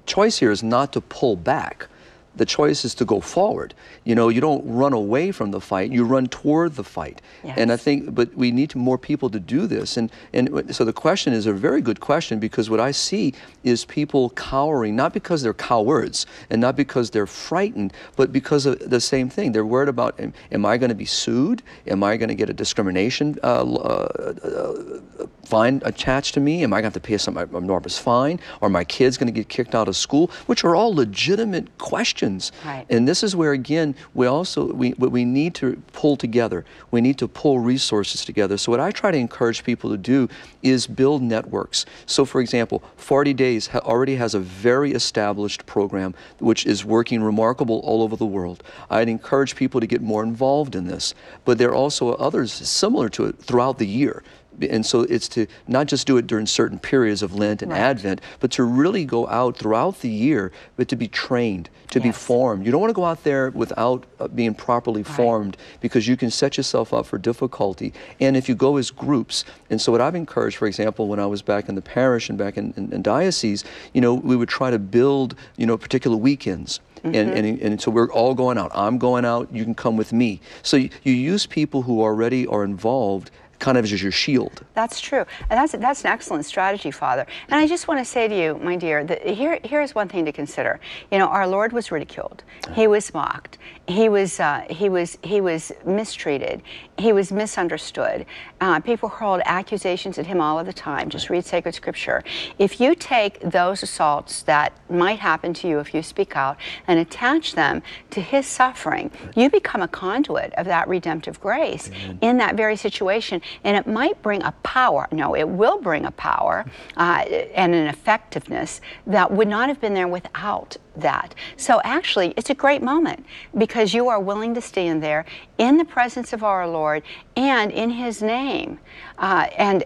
choice here is not to pull back. The choice is to go forward. You know, you don't run away from the fight, you run toward the fight. And I think, but we need more people to do this. And, and so the question is a very good question because what I see is people cowering, not because they're cowards and not because they're frightened, but because of the same thing. They're worried about am, am I going to be sued? Am I going to get a discrimination uh, uh, uh, fine attached to me? Am I going to have to pay some enormous fine? Are my kids going to get kicked out of school? Which are all legitimate questions. Right. And this is where again we also we we need to pull together. We need to pull resources together. So what I try to encourage people to do is build networks. So for example, 40 Days ha- already has a very established program which is working remarkable all over the world. I'd encourage people to get more involved in this. But there are also others similar to it throughout the year. And so it's to not just do it during certain periods of Lent and Right. Advent, but to really go out throughout the year, but to be trained, to be formed. You don't want to go out there without uh, being properly formed because you can set yourself up for difficulty. And if you go as groups, and so what I've encouraged, for example, when I was back in the parish and back in, in, in diocese, you know, we would try to build, you know, particular weekends. And, and, and so we're all going out. I'm going out. You can come with me. So you, you use people who already are involved kind of as your shield. That's true. And that's, that's an excellent strategy, Father. And I just want to say to you, my dear, that here, here's one thing to consider. You know, our Lord was ridiculed. He was mocked. He was, uh, he was, he was mistreated. He was misunderstood. Uh, people hurled accusations at him all of the time. Just read sacred scripture. If you take those assaults that might happen to you if you speak out and attach them to his suffering, you become a conduit of that redemptive grace in that very situation. And it might bring a power, no, it will bring a power uh, and an effectiveness that would not have been there without that. So actually, it's a great moment because you are willing to stand there in the presence of our Lord and in his name. Uh, and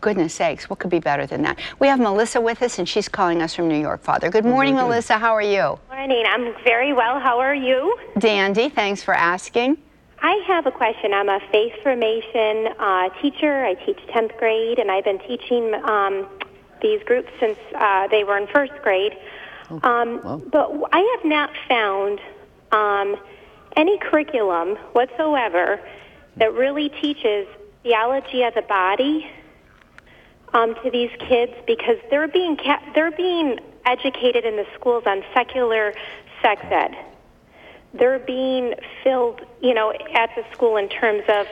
goodness sakes, what could be better than that? We have Melissa with us, and she's calling us from New York, Father. Good morning, Melissa. How are you? Morning. I'm very well. How are you? Dandy, thanks for asking. I have a question. I'm a faith formation uh, teacher. I teach 10th grade, and I've been teaching um, these groups since uh, they were in first grade. Um, But I have not found um, any curriculum whatsoever that really teaches theology of the body um, to these kids because they're being ca- they're being educated in the schools on secular sex ed. They're being filled, you know, at the school in terms of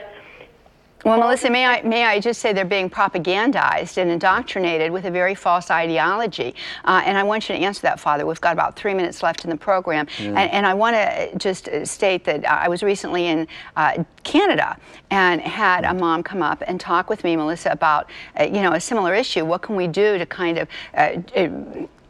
Well, Melissa, may I, may I just say they're being propagandized and indoctrinated with a very false ideology. Uh, and I want you to answer that, Father. We've got about three minutes left in the program. And, and I want to just uh, state that I was recently in uh, Canada and had a mom come up and talk with me, Melissa, about, uh, you know, a similar issue. What can we do to kind of uh, uh,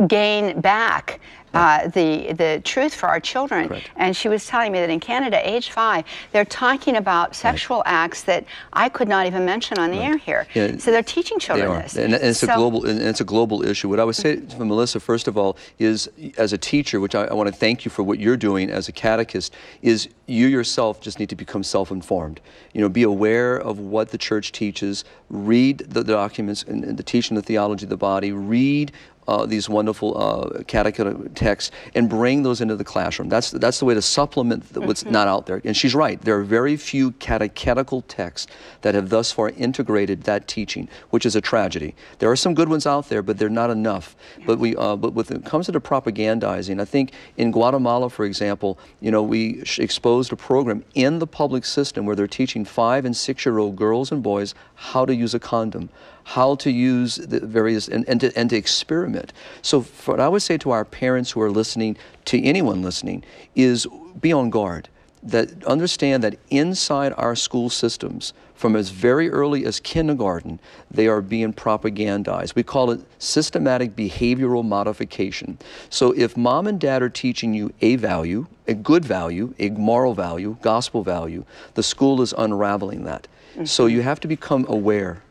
gain back uh, the the truth for our children. And she was telling me that in Canada, age five, they're talking about sexual acts that I could not even mention on the air here. Yeah, so they're teaching children are, this. and, and it's a global and it's a global issue. What I would say to Melissa, first of all, is as a teacher, which I, I want to thank you for what you're doing as a catechist, is you yourself just need to become self-informed. You know, be aware of what the church teaches, read the, documents and, and the teaching of the theology of the body, read uh, these wonderful uh, catechetical texts and bring those into the classroom. That's that's the way to supplement the, what's not out there. And she's right. There are very few catechetical texts that have thus far integrated that teaching, which is a tragedy. There are some good ones out there, but they're not enough. But we uh, but when it comes to the propagandizing, I think in Guatemala, for example, you know, we sh- exposed a program in the public system where they're teaching five and six year old girls and boys how to use a condom how to use the various and, and, to, and to experiment. So, for what I would say to our parents who are listening, to anyone listening, is be on guard that understand that inside our school systems, from as very early as kindergarten, they are being propagandized. We call it systematic behavioral modification. So if mom and dad are teaching you a value, a good value, a moral value, gospel value, the school is unraveling that. Mm-hmm. So you have to become aware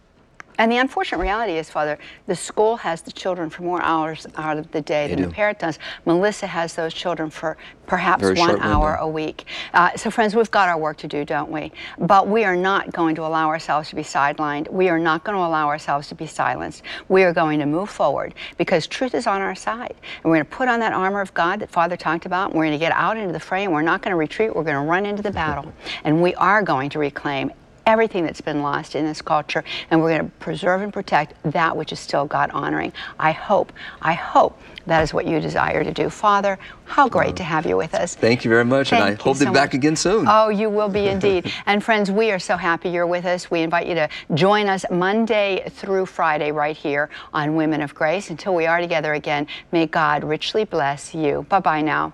and the unfortunate reality is, Father, the school has the children for more hours out of the day they than do. the parent does. Melissa has those children for perhaps Very one hour window. a week. Uh, so, friends, we've got our work to do, don't we? But we are not going to allow ourselves to be sidelined. We are not going to allow ourselves to be silenced. We are going to move forward because truth is on our side. And we're going to put on that armor of God that Father talked about. And we're going to get out into the fray and we're not going to retreat. We're going to run into the battle. And we are going to reclaim everything that's been lost in this culture, and we're going to preserve and protect that which is still God honoring. I hope, I hope that is what you desire to do. Father, how great to have you with us. Thank you very much, Thank and I hope so to be back again soon. Oh, you will be indeed. and friends, we are so happy you're with us. We invite you to join us Monday through Friday right here on Women of Grace. Until we are together again, may God richly bless you. Bye bye now.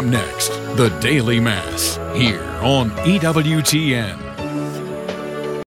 Up next, the Daily Mass, here on EWTN.